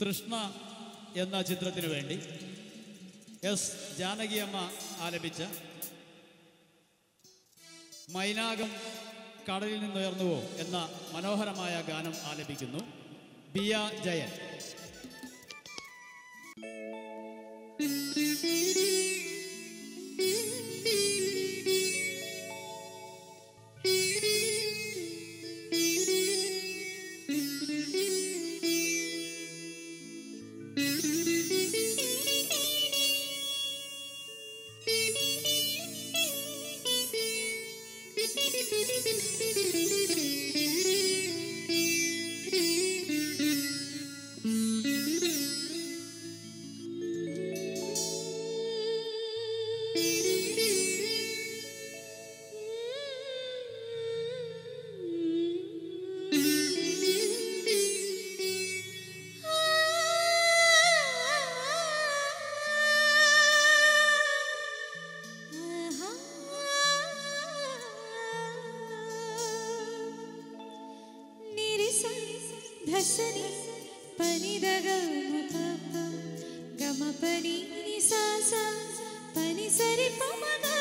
തൃഷ്ണ എന്ന ചിത്രത്തിനു വേണ്ടി എസ് ജാനകിയമ്മ ആലപിച്ച മൈനാകം കടലിൽ നിന്നുയർന്നുവോ എന്ന മനോഹരമായ ഗാനം ആലപിക്കുന്നു ബിയ ജയൻ. धसनि पनिदग गम पनि सा पनि सरि पमग